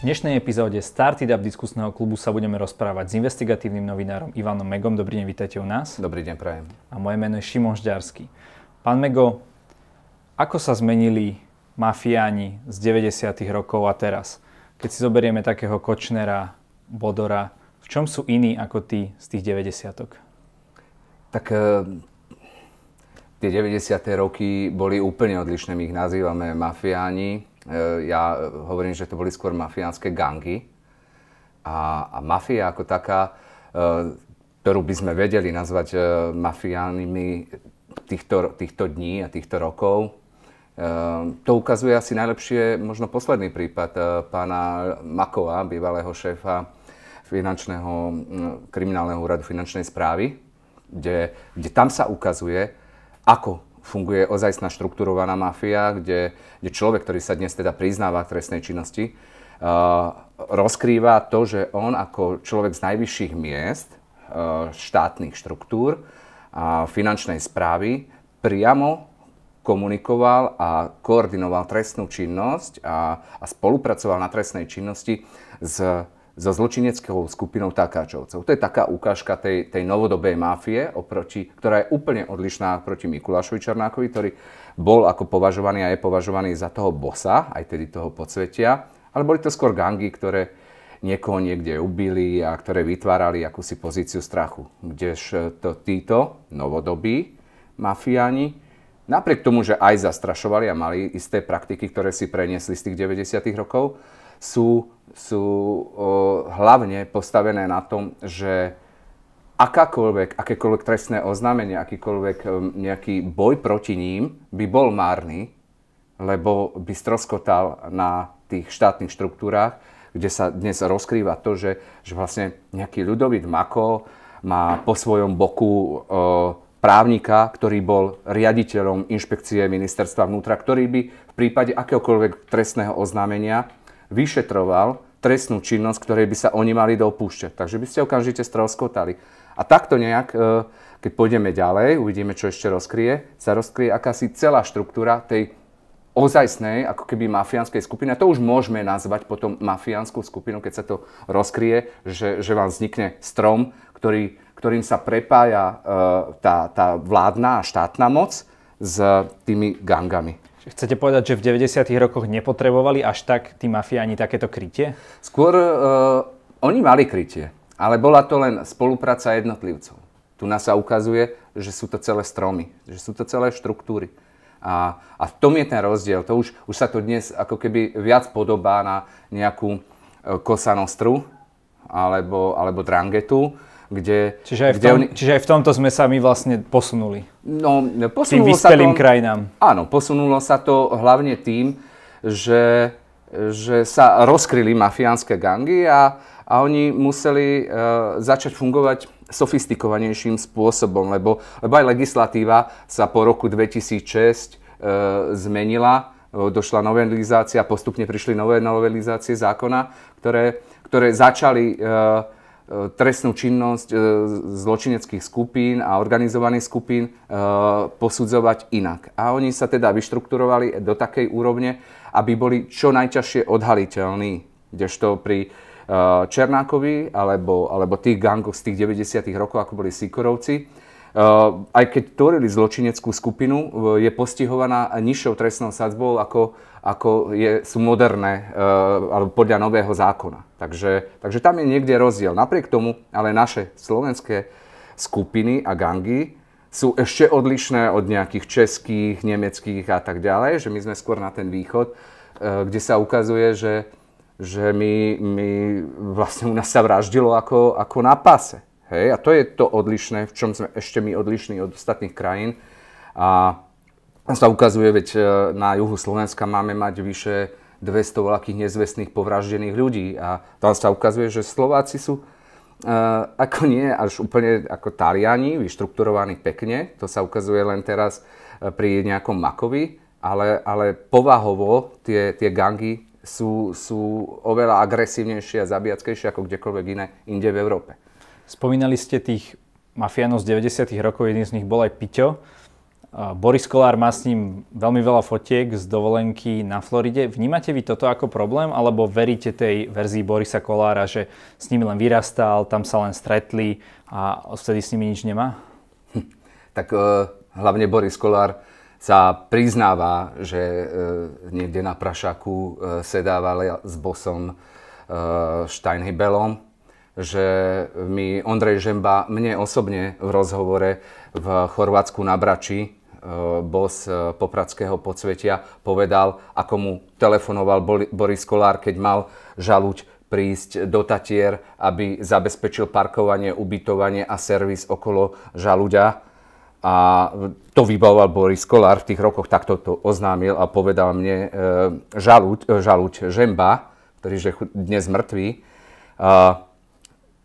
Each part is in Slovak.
V dnešnej epizóde Started Up diskusného klubu sa budeme rozprávať s investigatívnym novinárom Ivanom Megom. Dobrý deň, vítajte u nás. Dobrý deň, prajem. A moje meno je Šimon Žďarský. Pán Mego, ako sa zmenili mafiáni z 90. rokov a teraz? Keď si zoberieme takého Kočnera, Bodora, v čom sú iní ako tí z tých 90 Tak e, tie 90. roky boli úplne odlišné, my ich nazývame mafiáni ja hovorím, že to boli skôr mafiánske gangy. A, a mafia ako taká, e, ktorú by sme vedeli nazvať mafiánmi týchto, týchto dní a týchto rokov, to ukazuje asi najlepšie možno posledný prípad pána Makova, bývalého šéfa finančného, kriminálneho úradu finančnej správy, kde, kde tam sa ukazuje, ako funguje ozajstná štruktúrovaná mafia, kde, kde človek, ktorý sa dnes teda priznáva k trestnej činnosti, uh, rozkrýva to, že on ako človek z najvyšších miest uh, štátnych štruktúr a finančnej správy priamo komunikoval a koordinoval trestnú činnosť a, a spolupracoval na trestnej činnosti s so zločineckou skupinou takáčovcov. To je taká ukážka tej, tej novodobej mafie, oproti, ktorá je úplne odlišná proti Mikulášovi Černákovi, ktorý bol ako považovaný a je považovaný za toho bosa, aj tedy toho podsvetia, ale boli to skôr gangy, ktoré niekoho niekde ubili a ktoré vytvárali akúsi pozíciu strachu. Kdežto títo novodobí mafiáni, napriek tomu, že aj zastrašovali a mali isté praktiky, ktoré si preniesli z tých 90. rokov, sú, sú o, hlavne postavené na tom, že akákoľvek, akékoľvek trestné oznámenie, akýkoľvek nejaký boj proti ním by bol márny, lebo by stroskotal na tých štátnych štruktúrách, kde sa dnes rozkrýva to, že, že vlastne nejaký ľudovít Mako má po svojom boku o, právnika, ktorý bol riaditeľom inšpekcie ministerstva vnútra, ktorý by v prípade akéhokoľvek trestného oznámenia vyšetroval trestnú činnosť, ktorej by sa oni mali dopúšťať. Takže by ste okamžite stroskotali. A takto nejak, e, keď pôjdeme ďalej, uvidíme, čo ešte rozkrie, sa rozkrie akási celá štruktúra tej ozajstnej, ako keby mafiánskej skupiny. A to už môžeme nazvať potom mafiánskou skupinou, keď sa to rozkrie, že, že vám vznikne strom, ktorý, ktorým sa prepája e, tá, tá vládna a štátna moc s tými gangami. Chcete povedať, že v 90. rokoch nepotrebovali až tak tí mafiáni takéto krytie? Skôr uh, oni mali krytie, ale bola to len spolupráca jednotlivcov. Tu nás sa ukazuje, že sú to celé stromy, že sú to celé štruktúry. A, a v tom je ten rozdiel. To už, už sa to dnes ako keby viac podobá na nejakú uh, kosanostru alebo, alebo drangetu, kde... Čiže aj, v tom, oni... čiže aj v tomto sme sa my vlastne posunuli. No, posunulo tým sa to, krajinám. Áno, posunulo sa to hlavne tým, že, že sa rozkryli mafiánske gangy a, a oni museli uh, začať fungovať sofistikovanejším spôsobom, lebo, lebo aj legislatíva sa po roku 2006 uh, e, zmenila, došla novelizácia, postupne prišli nové novelizácie zákona, ktoré, ktoré začali E, trestnú činnosť e, zločineckých skupín a organizovaných skupín e, posudzovať inak. A oni sa teda vyštrukturovali do takej úrovne, aby boli čo najťažšie odhaliteľní. Kdežto pri Černákovi alebo, alebo tých gangov z tých 90. rokov, ako boli Sikorovci, aj keď tvorili zločineckú skupinu, je postihovaná nižšou trestnou sadzbou ako ako je, sú moderné, uh, alebo podľa nového zákona. Takže, takže tam je niekde rozdiel. Napriek tomu, ale naše slovenské skupiny a gangy sú ešte odlišné od nejakých českých, nemeckých a tak ďalej, že my sme skôr na ten východ, uh, kde sa ukazuje, že, že my, my vlastne u nás sa vraždilo ako, ako na pase. Hej? A to je to odlišné, v čom sme ešte my odlišní od ostatných krajín. A sa ukazuje, veď e, na juhu Slovenska máme mať vyše 200 veľkých nezvestných povraždených ľudí a tam sa ukazuje, že Slováci sú uh, ako nie až úplne ako Taliani, vyštrukturovaní pekne, to sa ukazuje len teraz e, pri nejakom Makovi, ale, ale povahovo tie, tie gangy sú, sú oveľa agresívnejšie a zabíjackejšie ako kdekoľvek iné inde v Európe. Spomínali ste tých mafiánov z 90. rokov, jedným z nich bol aj Piťo. Boris Kolár má s ním veľmi veľa fotiek z dovolenky na Floride. Vnímate vy toto ako problém, alebo veríte tej verzii Borisa Kolára, že s nimi len vyrastal, tam sa len stretli a vtedy s nimi nič nemá? Hm, tak uh, hlavne Boris Kolár sa priznáva, že uh, niekde na Prašaku uh, sedával s bosom uh, že mi Ondrej Žemba mne osobne v rozhovore v Chorvátsku na Brači Eh, bos eh, popradského podsvetia povedal, ako mu telefonoval Boris Kolár, keď mal žaluť prísť do Tatier, aby zabezpečil parkovanie, ubytovanie a servis okolo žaluďa. A to vybavoval Boris Kolár v tých rokoch, takto to oznámil a povedal mne e, žaluť, žaluť Žemba, ktorý je dnes mŕtvý.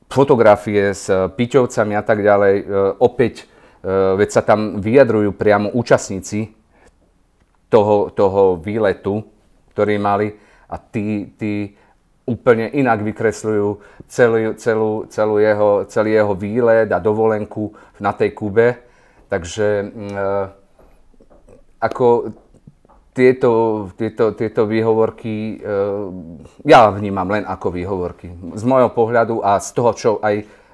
Fotografie s piťovcami a tak ďalej, opäť Eh, veď sa tam vyjadrujú priamo účastníci toho, toho výletu, ktorý mali a tí, tí úplne inak vykresľujú celý, celú, celú jeho, celý jeho výlet a dovolenku na tej Kube. Takže e, ako tieto, tieto, tieto výhovorky e, ja vnímam len ako výhovorky. Z môjho pohľadu a z toho, čo aj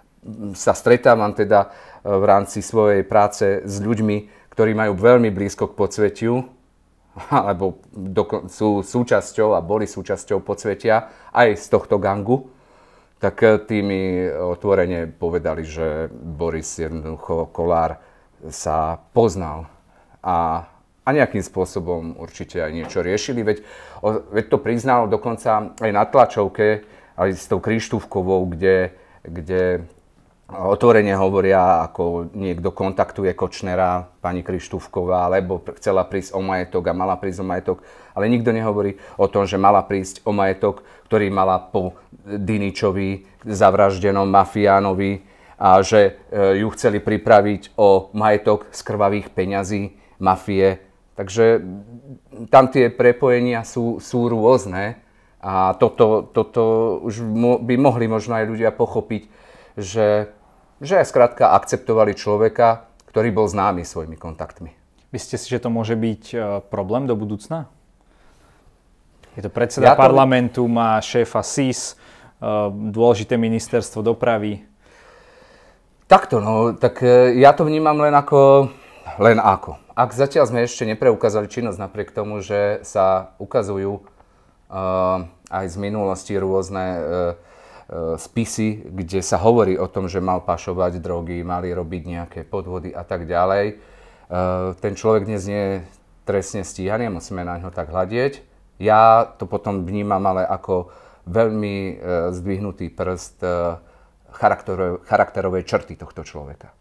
sa stretávam teda v rámci svojej práce s ľuďmi, ktorí majú veľmi blízko k podsvetiu, alebo sú súčasťou a boli súčasťou podsvetia aj z tohto gangu, tak eh, tí mi otvorene povedali, že Boris jednoducho Kolár sa poznal a, a nejakým spôsobom určite aj niečo riešili. Veď, veď to priznal dokonca aj na tlačovke, aj s tou Krištúvkovou, kde, kde otvorene hovoria, ako niekto kontaktuje Kočnera, pani Krištúvková, alebo chcela prísť o majetok a mala prísť o majetok, ale nikto nehovorí o tom, že mala prísť o majetok, ktorý mala po Diničovi, zavraždenom mafiánovi a že e, ju chceli pripraviť o majetok z krvavých peňazí mafie. Takže tam tie prepojenia sú, sú rôzne a toto, toto už by mohli možno aj ľudia pochopiť, že že skrátka akceptovali človeka, ktorý bol známy svojimi kontaktmi. Myslíte si, že to môže byť e, problém do budúcna? Je to predseda ja to... parlamentu, má šéfa SIS, e, dôležité ministerstvo dopravy. Takto, no, tak e, ja to vnímam len ako, len ako. Ak zatiaľ sme ešte nepreukázali činnosť napriek tomu, že sa ukazujú uh, aj z minulosti rôzne uh, spisy, kde sa hovorí o tom, že mal pašovať drogy, mali robiť nejaké podvody a tak ďalej. E, ten človek dnes nie je trestne stíhaný, musíme na ňo tak hľadieť. Ja to potom vnímam ale ako veľmi e, zdvihnutý prst charakterové, charakterovej črty tohto človeka.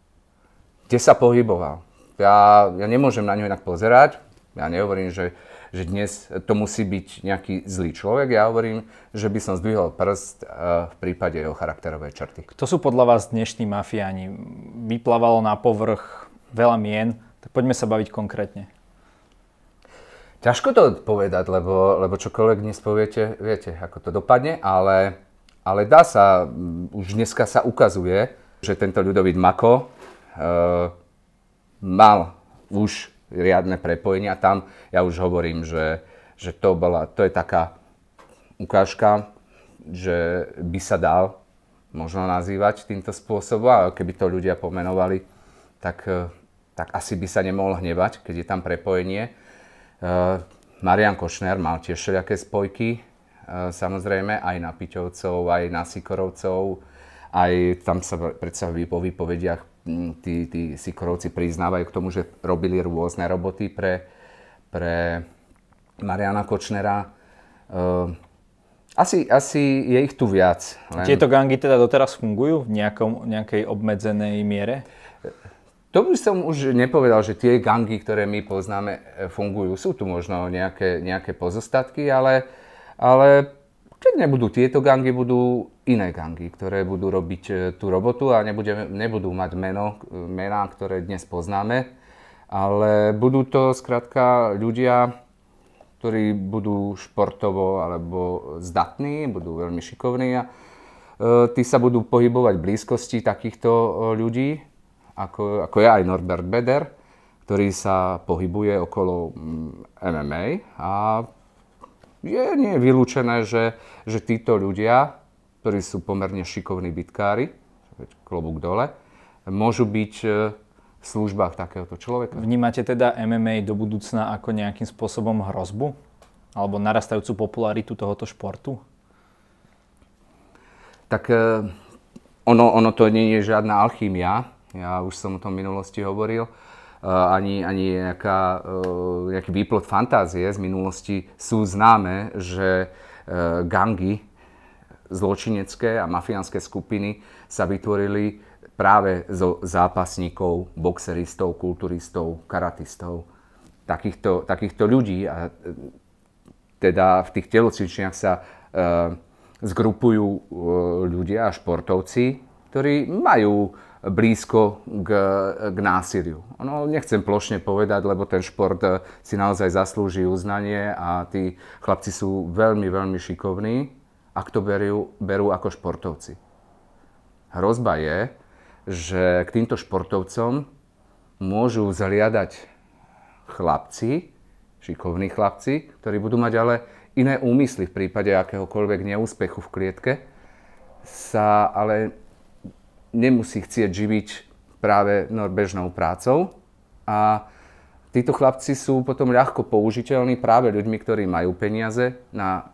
Kde sa pohyboval? Ja, ja nemôžem na ňo inak pozerať. Ja nehovorím, že že dnes to musí byť nejaký zlý človek. Ja hovorím, že by som zdvihol prst eh, v prípade jeho charakterovej črty. Kto sú podľa vás dnešní mafiáni? Vyplávalo na povrch veľa mien, tak poďme sa baviť konkrétne. Ťažko to povedať, lebo, lebo čokoľvek dnes poviete, viete, ako to dopadne, ale, ale dá sa, mm, už dneska sa ukazuje, že tento ľudový Mako e, mal už riadne prepojenia tam. Ja už hovorím, že, že to, bola, to je taká ukážka, že by sa dal možno nazývať týmto spôsobom a keby to ľudia pomenovali, tak, eh, tak asi by sa nemohol hnevať, keď je tam prepojenie. Eh, Marian Košner mal tiež všelijaké spojky, eh, samozrejme, aj na Piťovcov, aj na Sikorovcov, aj tam sa predsa po výpovediach tí, tí Sikorovci priznávajú k tomu, že robili rôzne roboty pre, pre Mariana Kočnera. Uh, asi, asi je ich tu viac. Len... Tieto gangy teda doteraz fungujú v nejakom, nejakej obmedzenej miere? To by som už nepovedal, že tie gangy, ktoré my poznáme, e, fungujú. Sú tu možno nejaké, nejaké pozostatky, ale, ale keď nebudú tieto gangy, budú iné gangy, ktoré budú robiť e, tú robotu a nebude, nebudú mať meno, mená, ktoré dnes poznáme, ale budú to skrátka ľudia, ktorí budú športovo alebo zdatní, budú veľmi šikovní a e, tí sa budú pohybovať v blízkosti takýchto e, ľudí, ako, ako je aj Norbert Beder, ktorý sa pohybuje okolo MMA mm, a je nie je vylúčené, že, že títo ľudia, ktorí sú pomerne šikovní bitkári, klobúk dole, môžu byť e, v službách takéhoto človeka. Vnímate teda MMA do budúcna ako nejakým spôsobom hrozbu? Alebo narastajúcu popularitu tohoto športu? Tak e, ono, ono to nie je žiadna alchýmia. Ja už som o tom v minulosti hovoril. Uh, ani, ani nejaká, uh, nejaký výplod fantázie z minulosti sú známe, že uh, gangy zločinecké a mafiánske skupiny sa vytvorili práve zo zápasníkov, boxeristov, kulturistov, karatistov, takýchto, takýchto ľudí. A teda v tých telocvičniach sa zgrupujú ľudia a športovci, ktorí majú blízko k, k násiliu. No, nechcem plošne povedať, lebo ten šport eh, si naozaj zaslúži uznanie a tí chlapci sú veľmi, veľmi šikovní, ak to berú, berú ako športovci. Hrozba je, že k týmto športovcom môžu zaliadať chlapci, šikovní chlapci, ktorí budú mať ale iné úmysly v prípade akéhokoľvek neúspechu v klietke, sa ale nemusí chcieť živiť práve no, bežnou prácou. A títo chlapci sú potom ľahko použiteľní práve ľuďmi, ktorí majú peniaze na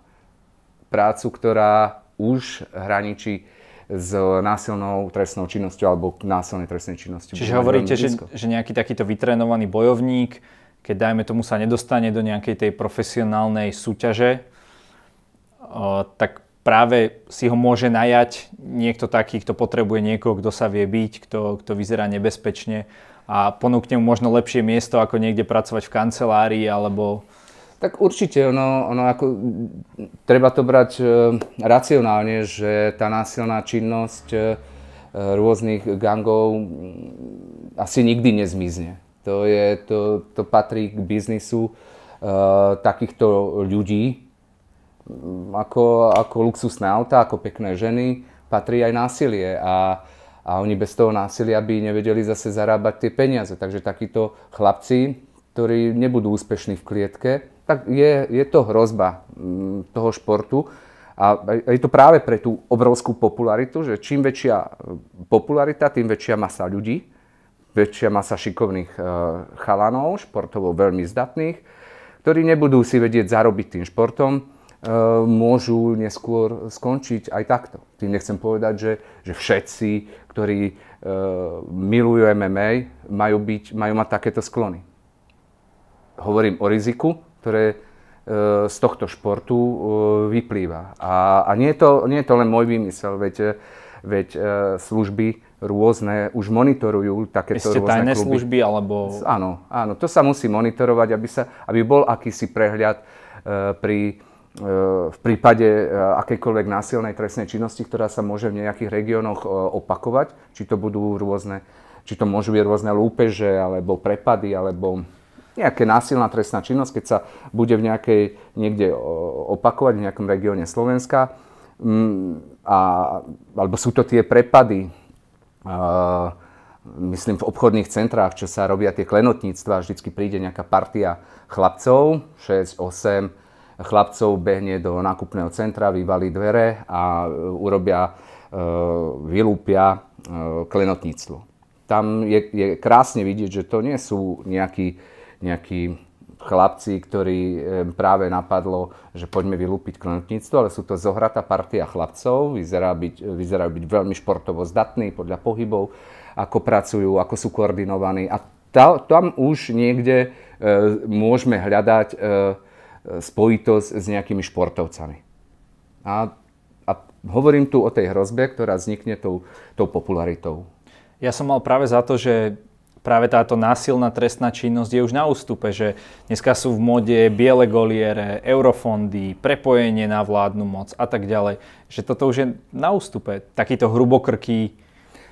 prácu, ktorá už hraničí s násilnou trestnou činnosťou alebo násilnej trestnej činnosti. Čiže hovoríte, že, že nejaký takýto vytrénovaný bojovník, keď dajme tomu sa nedostane do nejakej tej profesionálnej súťaže, tak práve si ho môže najať niekto taký, kto potrebuje niekoho, kto sa vie byť, kto, kto vyzerá nebezpečne a ponúkne mu možno lepšie miesto, ako niekde pracovať v kancelárii alebo... Tak určite, ono, ono ako, treba to brať e, racionálne, že tá násilná činnosť e, rôznych gangov asi nikdy nezmizne. To, je, to, to patrí k biznisu e, takýchto ľudí, ako, ako luxusné auta, ako pekné ženy, patrí aj násilie a, a oni bez toho násilia by nevedeli zase zarábať tie peniaze. Takže takíto chlapci, ktorí nebudú úspešní v klietke, tak je, je to hrozba mm, toho športu. A je to práve pre tú obrovskú popularitu, že čím väčšia popularita, tým väčšia masa ľudí, väčšia masa šikovných e, chalanov, športovo veľmi zdatných, ktorí nebudú si vedieť zarobiť tým športom, E, môžu neskôr skončiť aj takto. Tým nechcem povedať, že, že všetci, ktorí e, milujú MMA, majú, byť, majú mať takéto sklony. Hovorím o riziku, ktoré e, z tohto športu e, vyplýva. A, a nie, je to, nie je to len môj výmysel, veď, veď e, služby rôzne už monitorujú takéto Ste rôzne tajné kluby. služby alebo... Áno, áno, to sa musí monitorovať, aby, sa, aby bol akýsi prehľad e, pri E, v prípade e, akejkoľvek násilnej trestnej činnosti, ktorá sa môže v nejakých regiónoch e, opakovať, či to budú rôzne, či to môžu byť rôzne lúpeže, alebo prepady, alebo nejaké násilná trestná činnosť, keď sa bude v nejakej, niekde opakovať v nejakom regióne Slovenska, mm, a, alebo sú to tie prepady, myslím v obchodných centrách, čo sa robia tie klenotníctva, vždycky príde nejaká partia chlapcov, 6, 8, chlapcov behne do nákupného centra, vyvalí dvere a e, urobia, e, vylúpia e, klenotníctvo. Tam je, je krásne vidieť, že to nie sú nejakí, nejakí chlapci, ktorí práve napadlo, že poďme vylúpiť klenotníctvo, ale sú to zohratá partia chlapcov, vyzerá byť, vyzerajú byť veľmi športovo zdatní podľa pohybov, ako pracujú, ako sú koordinovaní. A tam už niekde e, môžeme hľadať e, spojitosť s nejakými športovcami. A, a hovorím tu o tej hrozbe, ktorá vznikne tou, tou popularitou. Ja som mal práve za to, že práve táto násilná trestná činnosť je už na ústupe, že dneska sú v mode biele goliere, eurofondy, prepojenie na vládnu moc a tak ďalej. Že toto už je na ústupe. Takýto hrubokrký,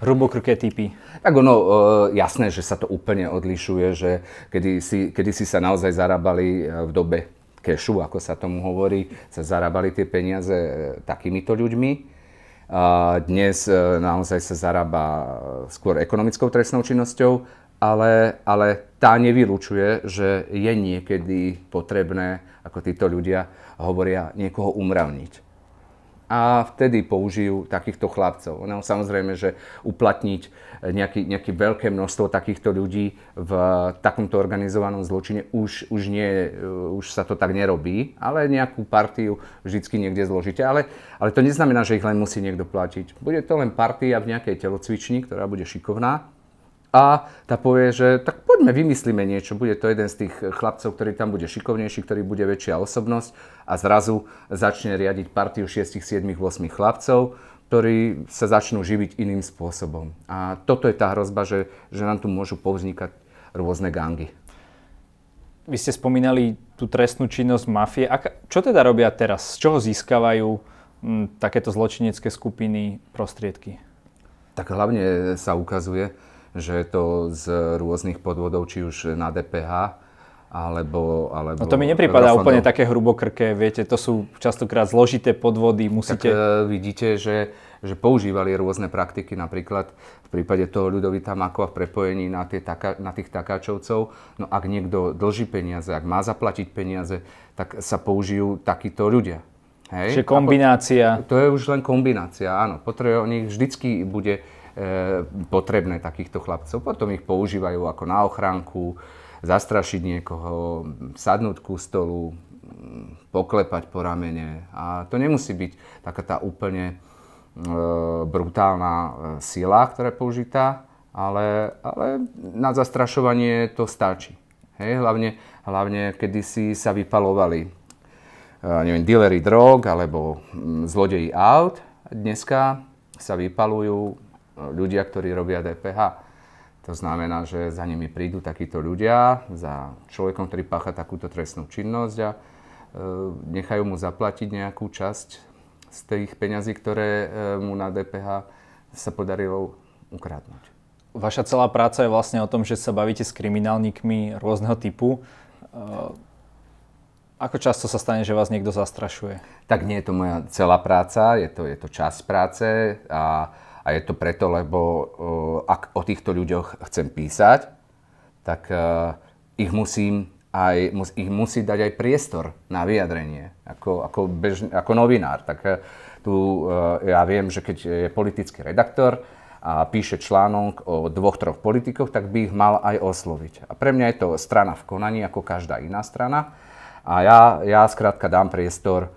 hrubokrké typy. Tak ono, e, jasné, že sa to úplne odlišuje, že kedy si, kedy si sa naozaj zarábali e, v dobe kešu, ako sa tomu hovorí, sa zarábali tie peniaze e, takýmito ľuďmi. Dnes e, naozaj sa zarába skôr ekonomickou trestnou činnosťou, ale, ale tá nevylučuje, že je niekedy potrebné, ako títo ľudia hovoria, niekoho umravniť a vtedy použijú takýchto chlapcov. No samozrejme, že uplatniť nejaké, nejaké veľké množstvo takýchto ľudí v takomto organizovanom zločine už, už, nie, už sa to tak nerobí, ale nejakú partiu vždycky niekde zložíte. Ale, ale to neznamená, že ich len musí niekto platiť. Bude to len partia v nejakej telocvični, ktorá bude šikovná a tá povie, že tak poďme, vymyslíme niečo. Bude to jeden z tých chlapcov, ktorý tam bude šikovnejší, ktorý bude väčšia osobnosť a zrazu začne riadiť partiu 6, 7, 8 chlapcov, ktorí sa začnú živiť iným spôsobom. A toto je tá hrozba, že, že nám tu môžu povznikať rôzne gangy. Vy ste spomínali tú trestnú činnosť mafie. Aká, čo teda robia teraz? Z čoho získavajú m, takéto zločinecké skupiny prostriedky? Tak hlavne sa ukazuje, že je to z rôznych podvodov, či už na DPH, alebo, alebo... No to mi nepripadá refundov. úplne také hrubokrké, viete, to sú častokrát zložité podvody, musíte... Tak uh, vidíte, že, že používali rôzne praktiky, napríklad v prípade toho Ľudovita Makova v prepojení na, tie taka, na tých takáčovcov, no ak niekto dlží peniaze, ak má zaplatiť peniaze, tak sa použijú takíto ľudia. Hej? Čiže kombinácia. To je už len kombinácia, áno. Potrebuje, o nich vždycky bude E, potrebné takýchto chlapcov. Potom ich používajú ako na ochránku, zastrašiť niekoho, sadnúť ku stolu, poklepať po ramene. A to nemusí byť taká tá úplne e, brutálna e, sila, ktorá je použitá, ale, ale na zastrašovanie to stačí. Hej, hlavne, hlavne kedysi sa vypalovali neviem, dealery drog alebo zlodeji aut. Dneska sa vypalujú ľudia, ktorí robia DPH. To znamená, že za nimi prídu takíto ľudia, za človekom, ktorý pácha takúto trestnú činnosť a e, nechajú mu zaplatiť nejakú časť z tých peňazí, ktoré e, mu na DPH sa podarilo ukradnúť. Vaša celá práca je vlastne o tom, že sa bavíte s kriminálnikmi rôzneho typu. E, ako často sa stane, že vás niekto zastrašuje? Tak nie je to moja celá práca, je to, je to časť práce a a je to preto, lebo uh, ak o týchto ľuďoch chcem písať, tak uh, ich musím aj, ich musí dať aj priestor na vyjadrenie, ako, ako, bež, ako novinár. Tak uh, tu ja viem, že keď je politický redaktor a píše článok o dvoch, troch politikoch, tak by ich mal aj osloviť. A pre mňa je to strana v konaní, ako každá iná strana. A ja, ja skrátka dám priestor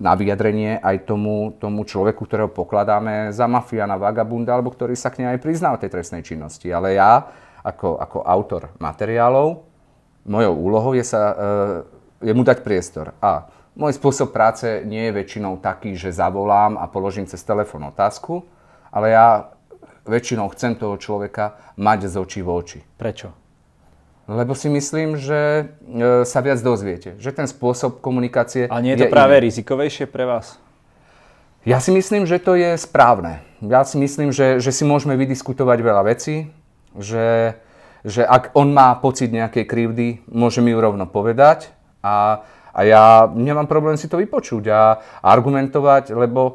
na vyjadrenie aj tomu, tomu človeku, ktorého pokladáme za mafiana, vagabunda, alebo ktorý sa k nej aj priznal tej trestnej činnosti. Ale ja, ako, ako autor materiálov, mojou úlohou je, sa, je mu dať priestor. A môj spôsob práce nie je väčšinou taký, že zavolám a položím cez telefón otázku, ale ja väčšinou chcem toho človeka mať z očí v oči. Prečo? Lebo si myslím, že e, sa viac dozviete. Že ten spôsob komunikácie... A nie je to je práve iný. rizikovejšie pre vás? Ja si myslím, že to je správne. Ja si myslím, že, že si môžeme vydiskutovať veľa vecí, že, že ak on má pocit nejakej krivdy, môže mi ju rovno povedať a, a ja nemám problém si to vypočuť a argumentovať, lebo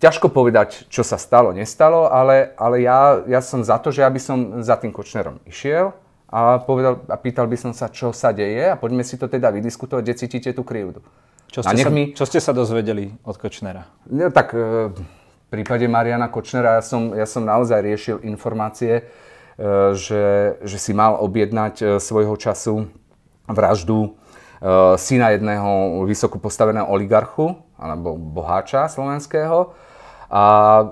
ťažko povedať, čo sa stalo, nestalo, ale, ale ja, ja som za to, že aby som za tým Kočnerom išiel a, povedal, a pýtal by som sa, čo sa deje a poďme si to teda vydiskutovať, kde cítite tú krivdu. Čo ste, sa, mi... čo ste sa dozvedeli od Kočnera? No, tak e, v prípade Mariana Kočnera ja som, ja som naozaj riešil informácie, e, že, že si mal objednať e, svojho času vraždu syna jedného vysoko postaveného oligarchu alebo boháča slovenského a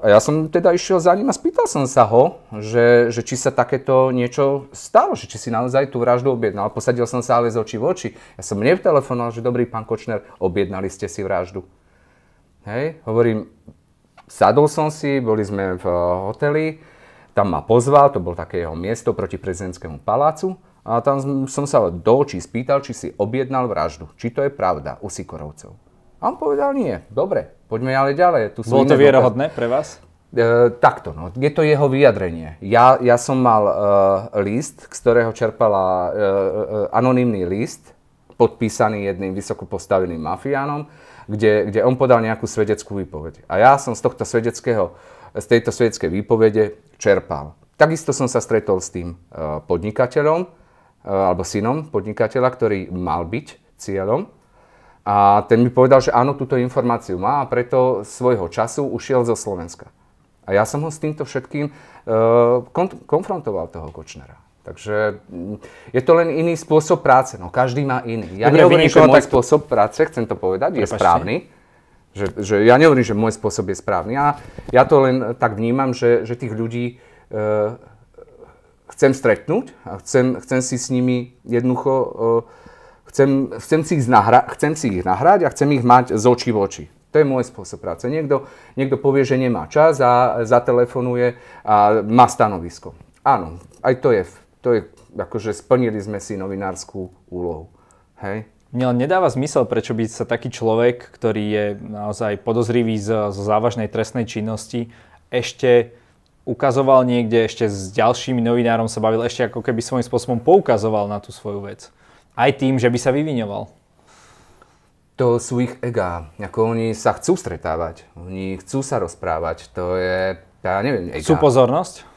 ja som teda išiel za ním a spýtal som sa ho, že, že či sa takéto niečo stalo, že či si naozaj tú vraždu objednal. Posadil som sa ale z očí v oči. Ja som nevtelefonoval, že dobrý pán Kočner, objednali ste si vraždu. Hej, hovorím, sadol som si, boli sme v hoteli, tam ma pozval, to bol také jeho miesto proti prezidentskému palácu. A tam som sa do očí spýtal, či si objednal vraždu. Či to je pravda u Sikorovcov. A on povedal nie. Dobre, Poďme ale ďalej. Tu Bolo to vierohodné pre vás? E, takto, no. je to jeho vyjadrenie. Ja, ja som mal e, list, z ktorého čerpala e, e, anonymný list, podpísaný jedným vysoko postaveným mafiánom, kde, kde on podal nejakú svedeckú výpoveď. A ja som z tohto svedeckého, z tejto svedeckej výpovede čerpal. takisto som sa stretol s tým podnikateľom, alebo synom podnikateľa, ktorý mal byť cieľom. A ten mi povedal, že áno, túto informáciu má a preto svojho času ušiel zo Slovenska. A ja som ho s týmto všetkým uh, kon- konfrontoval, toho Kočnera. Takže mm, je to len iný spôsob práce. No, každý má iný. Ja Dobre, nehovorím, že môj tak... spôsob práce, chcem to povedať, Prepačte. je správny. Že, že ja nehovorím, že môj spôsob je správny. Ja, ja to len tak vnímam, že, že tých ľudí uh, chcem stretnúť a chcem, chcem si s nimi jednoducho, uh, chcem, chcem, si ich nahra- chcem si ich nahrať a chcem ich mať z očí v oči. To je môj spôsob práce. Niekto, niekto povie, že nemá čas a zatelefonuje a má stanovisko. Áno, aj to je, to je akože splnili sme si novinárskú úlohu. Hej? Mne nedáva zmysel, prečo by sa taký človek, ktorý je naozaj podozrivý zo, zo závažnej trestnej činnosti, ešte ukazoval niekde, ešte s ďalšími novinárom sa bavil, ešte ako keby svojím spôsobom poukazoval na tú svoju vec. Aj tým, že by sa vyvinoval to sú ich egá. Ako oni sa chcú stretávať, oni chcú sa rozprávať. To je, ja neviem, egá. Sú pozornosť?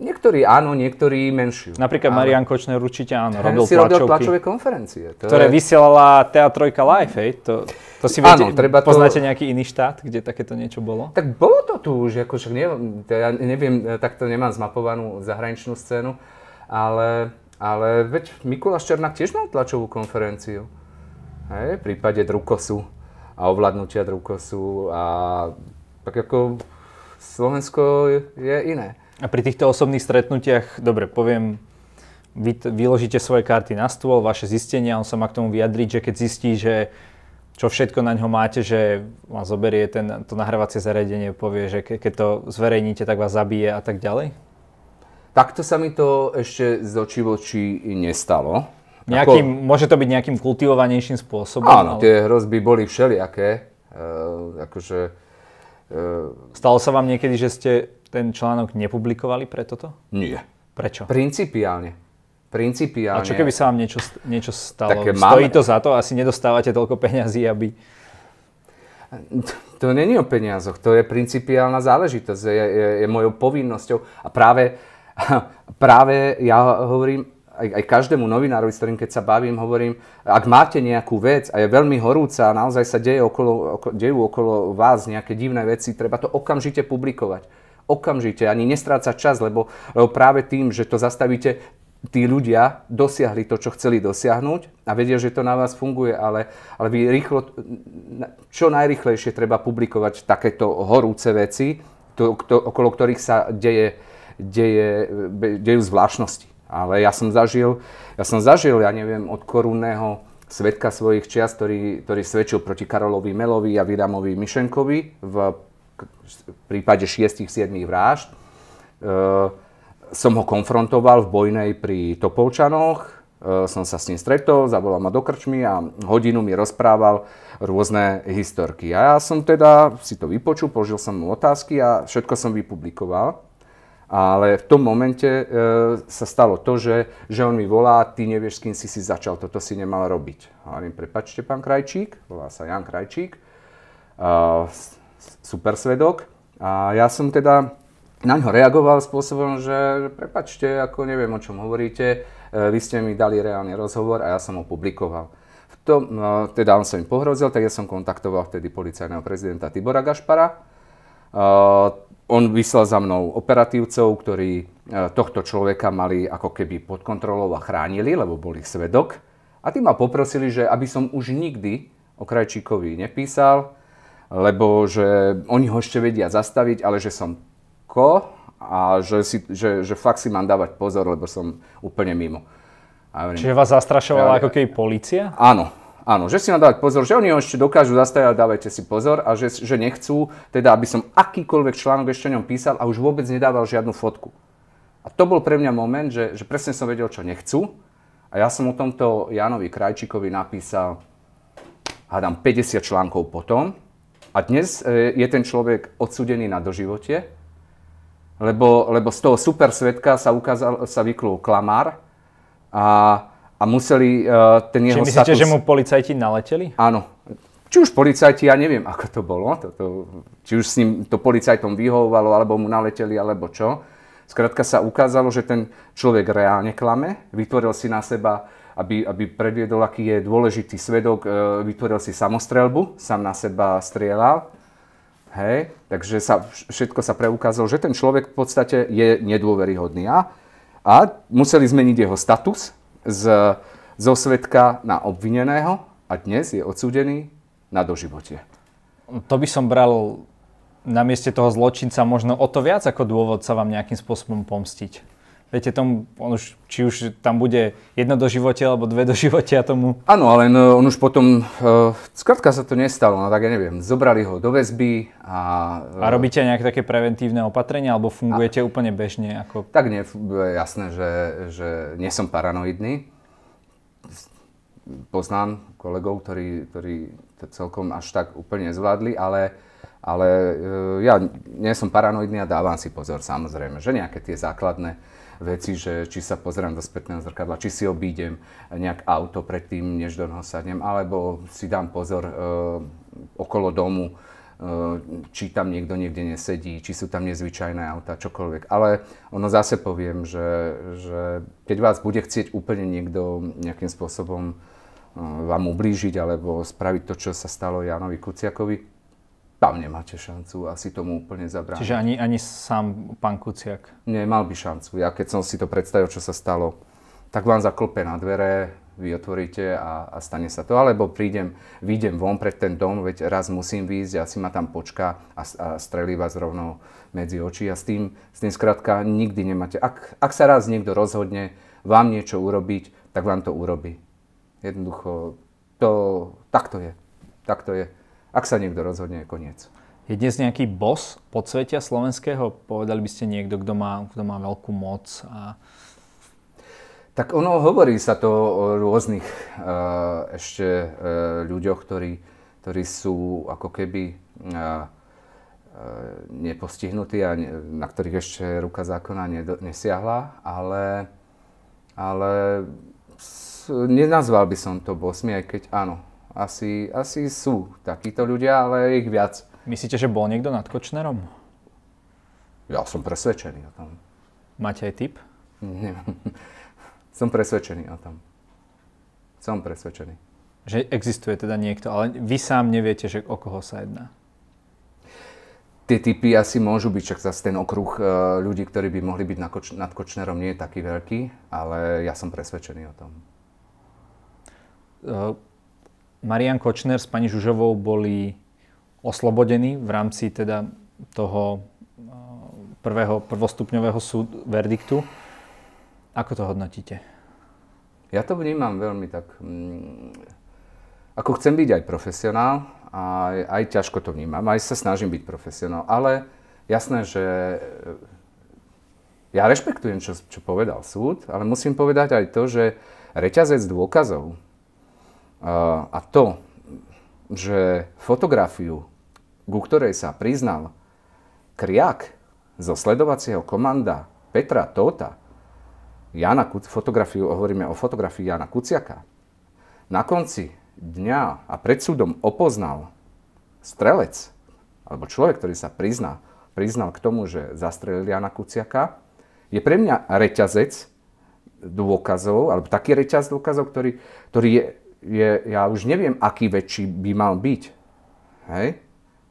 Niektorí áno, niektorí menšiu. Napríklad Marian Kočner určite áno, robil si robil tlačové konferencie. To ktoré je... vysielala Teatrojka Live, hej? To, to si viete, áno, treba poznáte to... nejaký iný štát, kde takéto niečo bolo? Tak bolo to tu už, ako však neviem, ja neviem, takto nemám zmapovanú zahraničnú scénu, ale, ale veď Mikuláš Černák tiež mal tlačovú konferenciu. Hej, v prípade drukosu a ovládnutia drukosu a tak ako Slovensko je iné. A pri týchto osobných stretnutiach, dobre, poviem, vy vyložíte svoje karty na stôl, vaše zistenia, on sa má k tomu vyjadriť, že keď zistí, že čo všetko na ňo máte, že vás zoberie ten, to nahrávacie zariadenie, povie, že ke, keď to zverejníte, tak vás zabije a tak ďalej? Takto sa mi to ešte z očí voči nestalo. Nejakým, ako, môže to byť nejakým kultivovanejším spôsobom? Áno, ale... tie hrozby boli všelijaké. Uh, akože, uh, Stalo sa vám niekedy, že ste ten článok nepublikovali pre toto? Nie. Prečo? Principiálne. Principiálne. A čo keby sa vám niečo, niečo stalo? Také Stojí máme... to za to? Asi nedostávate toľko peňazí, aby... To není o peniazoch, to je principiálna záležitosť, je, je, je mojou povinnosťou. A práve, práve ja hovorím, aj, aj každému novinárovi, s ktorým keď sa bavím, hovorím, ak máte nejakú vec a je veľmi horúca a naozaj sa deje okolo, okolo, dejú okolo vás nejaké divné veci, treba to okamžite publikovať. Okamžite, ani nestrácať čas, lebo, lebo práve tým, že to zastavíte, tí ľudia dosiahli to, čo chceli dosiahnuť a vedia, že to na vás funguje, ale, ale vy rýchlo, čo najrychlejšie treba publikovať takéto horúce veci, to, to, okolo ktorých sa deje, deje, dejú zvláštnosti. Ale ja som zažil, ja som zažil, ja neviem, od korunného svetka svojich čiast, ktorý, ktorý svedčil proti Karolovi Melovi a Vidamovi Mišenkovi v prípade 6-7 vražd. E, som ho konfrontoval v Bojnej pri Topolčanoch, e, som sa s ním stretol, zavolal ma do krčmy a hodinu mi rozprával rôzne historky. A ja som teda si to vypočul, položil som mu otázky a všetko som vypublikoval. Ale v tom momente e, sa stalo to, že, že on mi volá, ty nevieš, s kým si si začal, toto si nemal robiť. Hovorím, prepačte, pán Krajčík, volá sa Jan Krajčík, e, super svedok. A ja som teda na ňo reagoval spôsobom, že prepačte, ako neviem, o čom hovoríte, e, vy ste mi dali reálny rozhovor a ja som ho publikoval. V tom, no, teda on sa mi pohrozil, tak ja som kontaktoval vtedy policajného prezidenta Tibora Gašpara. E, on vyslal za mnou operatívcov, ktorí e, tohto človeka mali ako keby pod kontrolou a chránili, lebo boli svedok. A tí ma poprosili, že aby som už nikdy o Krajčíkovi nepísal, lebo že oni ho ešte vedia zastaviť, ale že som ko a že, si, že, že fakt si mám dávať pozor, lebo som úplne mimo. A Čiže vás zastrašovala ja, ako keby policia? Áno, Áno, že si mám dávať pozor, že oni ho ešte dokážu zastaviť, dávajte si pozor a že, že nechcú, teda aby som akýkoľvek článok ešte ňom písal a už vôbec nedával žiadnu fotku. A to bol pre mňa moment, že, že presne som vedel, čo nechcú. A ja som o tomto Janovi Krajčíkovi napísal, hádam, 50 článkov potom. A dnes e, je ten človek odsudený na doživote, lebo, lebo z toho super svetka sa, ukázal, sa vyklul klamár a a museli uh, ten jeho Čiže myslíte, status... že mu policajti naleteli? Áno. Či už policajti, ja neviem, ako to bolo. To, to, či už s ním to policajtom vyhovovalo, alebo mu naleteli, alebo čo. Skrátka sa ukázalo, že ten človek reálne klame, vytvoril si na seba, aby, aby predviedol, aký je dôležitý svedok, e, vytvoril si samostrelbu, sám na seba strieľal. Hej, takže sa, všetko sa preukázalo, že ten človek v podstate je nedôveryhodný. A, a museli zmeniť jeho status z, zo svetka na obvineného a dnes je odsúdený na doživotie. To by som bral na mieste toho zločinca možno o to viac ako dôvod sa vám nejakým spôsobom pomstiť. Viete, tomu, on už, či už tam bude jedno do živote alebo dve do živote a tomu... Áno, ale no, on už potom, uh, skrátka sa to nestalo, no tak ja neviem, zobrali ho do väzby a... Uh, a robíte nejaké také preventívne opatrenia alebo fungujete a, úplne bežne? Ako... Tak nie, jasné, že, že nie som paranoidný. Poznám kolegov, ktorí, ktorí to celkom až tak úplne nezvládli, ale ale e, ja nie som paranoidný a dávam si pozor samozrejme, že nejaké tie základné veci, že či sa pozerám do spätného zrkadla, či si obídem nejak auto predtým, než do neho sadnem, alebo si dám pozor e, okolo domu, e, či tam niekto niekde nesedí, či sú tam nezvyčajné auta, čokoľvek. Ale ono zase poviem, že, že keď vás bude chcieť úplne niekto nejakým spôsobom e, vám ublížiť alebo spraviť to, čo sa stalo Janovi Kuciakovi, tam nemáte šancu asi tomu úplne zabrániť. Čiže ani, ani sám pán Kuciak? Nie, mal by šancu. Ja keď som si to predstavil, čo sa stalo, tak vám zaklope na dvere, vy otvoríte a, a stane sa to. Alebo prídem, výjdem von pred ten dom, veď raz musím výjsť, asi ma tam počká a, a strelí vás rovno medzi oči. A s tým, s tým skrátka nikdy nemáte. Ak, ak sa raz niekto rozhodne vám niečo urobiť, tak vám to urobí. Jednoducho, to, tak to je. Tak to je. Ak sa niekto rozhodne, je koniec. Je dnes nejaký boss podsvetia slovenského? Povedali by ste niekto, kto má, kto má veľkú moc? A... Tak ono hovorí sa to o rôznych uh, ešte uh, ľuďoch, ktorí, ktorí sú ako keby uh, nepostihnutí a ne, na ktorých ešte ruka zákona nedo, nesiahla, ale, ale nenazval by som to bosmi, aj keď áno, asi, asi sú takíto ľudia, ale ich viac. Myslíte, že bol niekto nad Kočnerom? Ja som presvedčený o tom. Máte aj tip? Nie. som presvedčený o tom. Som presvedčený. Že existuje teda niekto, ale vy sám neviete, že o koho sa jedná. Tie typy asi môžu byť, však zase ten okruh e, ľudí, ktorí by mohli byť nad Kočnerom, nie je taký veľký, ale ja som presvedčený o tom. Marian Kočner s pani Žužovou boli oslobodení v rámci teda toho eh, prvého, prvostupňového súd, verdiktu. Ako to hodnotíte? Ja to vnímam veľmi tak... Mm, ako chcem byť aj profesionál, a aj ťažko to vnímam, aj sa snažím byť profesionál, ale jasné, že ja rešpektujem, čo, čo povedal súd, ale musím povedať aj to, že reťazec dôkazov, a to, že fotografiu, ku ktorej sa priznal Kriak zo sledovacieho komanda Petra Tóta, Jana, fotografiu, hovoríme o fotografii Jana Kuciaka, na konci dňa a pred súdom opoznal strelec, alebo človek, ktorý sa prizná, priznal k tomu, že zastrelil Jana Kuciaka, je pre mňa reťazec dôkazov, alebo taký reťaz dôkazov, ktorý, ktorý je je, ja už neviem, aký väčší by mal byť. Hej?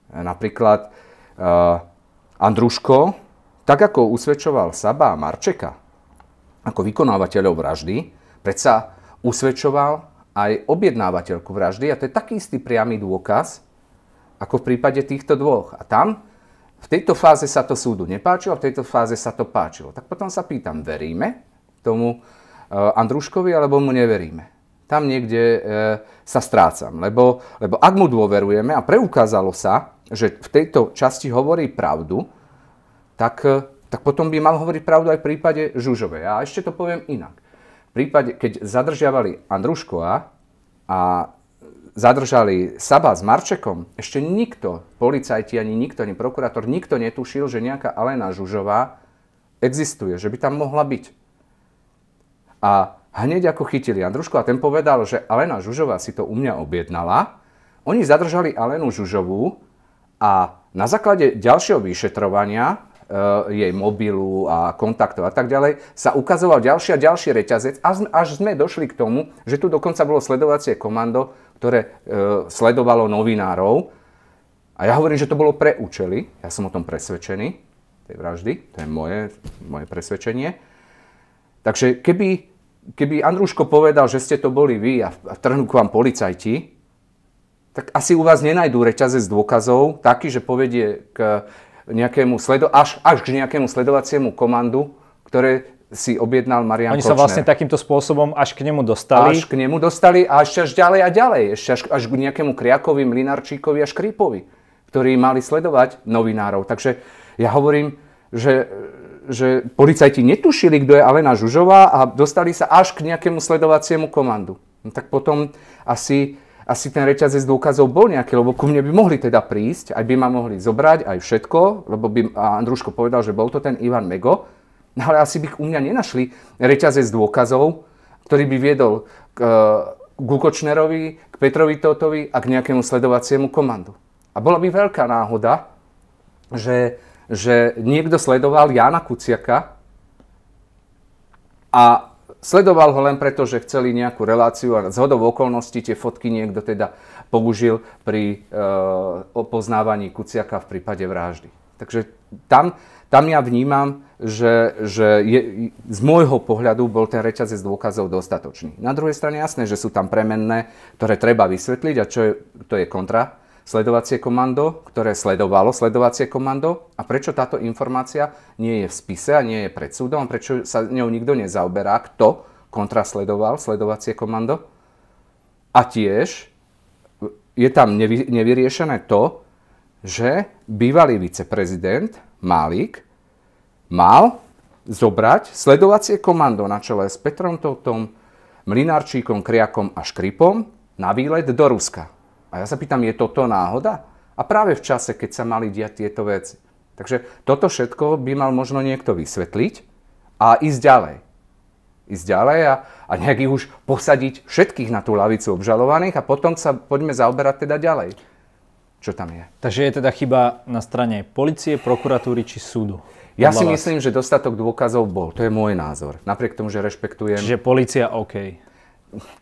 Napríklad uh, Andruško, tak ako usvedčoval Saba a Marčeka ako vykonávateľov vraždy, predsa usvedčoval aj objednávateľku vraždy a to je taký istý priamy dôkaz, ako v prípade týchto dvoch. A tam v tejto fáze sa to súdu nepáčilo, v tejto fáze sa to páčilo. Tak potom sa pýtam, veríme tomu uh, Andruškovi alebo mu neveríme? Tam niekde e, sa strácam. Lebo, lebo ak mu dôverujeme a preukázalo sa, že v tejto časti hovorí pravdu, tak, e, tak potom by mal hovoriť pravdu aj v prípade Žužovej. A ešte to poviem inak. V prípade, keď zadržiavali Andruškova a zadržali Saba s Marčekom, ešte nikto, policajti ani nikto, ani prokurátor, nikto netušil, že nejaká Alena Žužová existuje, že by tam mohla byť. A hneď ako chytili Andrušku a ten povedal, že Alena Žužová si to u mňa objednala, oni zadržali Alenu Žužovú a na základe ďalšieho vyšetrovania jej mobilu a kontaktov a tak ďalej, sa ukazoval ďalší a ďalší reťazec, až sme došli k tomu, že tu dokonca bolo sledovacie komando, ktoré e, sledovalo novinárov. A ja hovorím, že to bolo pre účely, ja som o tom presvedčený, tej vraždy, to je moje, moje presvedčenie. Takže keby, keby Andruško povedal, že ste to boli vy a, a trhnú k vám policajti, tak asi u vás nenajdú reťazec dôkazov taký, že povedie k nejakému sledo- až, až k nejakému sledovaciemu komandu, ktoré si objednal Marian Oni Kočner. sa vlastne takýmto spôsobom až k nemu dostali. Až k nemu dostali a ešte až ďalej a ďalej. Ešte až, až k nejakému Kriakovi, Mlinarčíkovi a Škripovi, ktorí mali sledovať novinárov. Takže ja hovorím, že, že policajti netušili, kto je Alena Žužová a dostali sa až k nejakému sledovaciemu komandu. No tak potom asi asi ten reťazec dôkazov bol nejaký, lebo ku mne by mohli teda prísť, aj by ma mohli zobrať, aj všetko, lebo by Andruško povedal, že bol to ten Ivan Mego, no ale asi by u mňa nenašli reťazec dôkazov, ktorý by viedol k, k Kočnerovi, k Petrovi Totovi a k nejakému sledovaciemu komandu. A bola by veľká náhoda, že, že niekto sledoval Jana Kuciaka a sledoval ho len preto, že chceli nejakú reláciu a zhodou okolností tie fotky niekto teda použil pri e, opoznávaní Kuciaka v prípade vraždy. Takže tam, tam ja vnímam, že, že je, z môjho pohľadu bol ten reťazec dôkazov dostatočný. Na druhej strane jasné, že sú tam premenné, ktoré treba vysvetliť a čo je, to je kontra sledovacie komando, ktoré sledovalo sledovacie komando a prečo táto informácia nie je v spise a nie je pred súdom prečo sa ňou nikto nezaoberá, kto kontrasledoval sledovacie komando. A tiež je tam nevy, nevyriešené to, že bývalý viceprezident Malik mal zobrať sledovacie komando na čele s Petrom Totom, Mlinárčíkom, Kriakom a Škripom na výlet do Ruska. A ja sa pýtam, je toto náhoda? A práve v čase, keď sa mali diať tieto veci. Takže toto všetko by mal možno niekto vysvetliť a ísť ďalej. Ísť ďalej a, a nejak ich už posadiť všetkých na tú lavicu obžalovaných a potom sa poďme zaoberať teda ďalej. Čo tam je? Takže je teda chyba na strane policie, prokuratúry či súdu? Ja si vás. myslím, že dostatok dôkazov bol. To je môj názor. Napriek tomu, že rešpektujem... Čiže policia OK.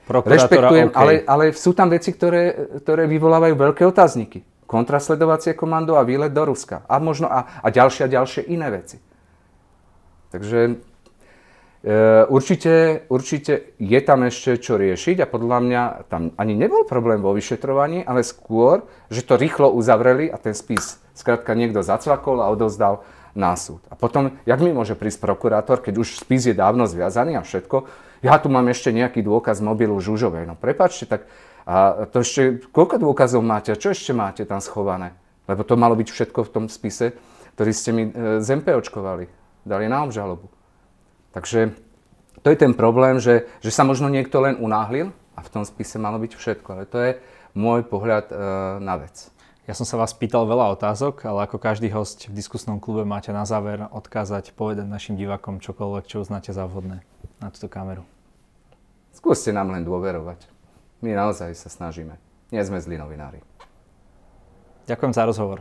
Rešpektujem, okay. ale, ale sú tam veci, ktoré, ktoré vyvolávajú veľké otázniky. Kontrasledovacie komando a výlet do Ruska. A možno a, a ďalšie a ďalšie iné veci. Takže e, určite, určite je tam ešte čo riešiť a podľa mňa tam ani nebol problém vo vyšetrovaní, ale skôr, že to rýchlo uzavreli a ten spis skrátka niekto zacvakol a odozdal na súd. A potom, jak mi môže prísť prokurátor, keď už spis je dávno zviazaný a všetko, ja tu mám ešte nejaký dôkaz mobilu Žužovej. No prepačte, tak a to ešte, koľko dôkazov máte a čo ešte máte tam schované? Lebo to malo byť všetko v tom spise, ktorý ste mi e, z MP očkovali. Dali na obžalobu. Takže to je ten problém, že, že sa možno niekto len unáhlil a v tom spise malo byť všetko. Ale to je môj pohľad e, na vec. Ja som sa vás pýtal veľa otázok, ale ako každý host v diskusnom klube máte na záver odkázať, povedať našim divákom čokoľvek, čo uznáte za vhodné na túto kameru. Skúste nám len dôverovať. My naozaj sa snažíme. Nie sme zlí novinári. Ďakujem za rozhovor.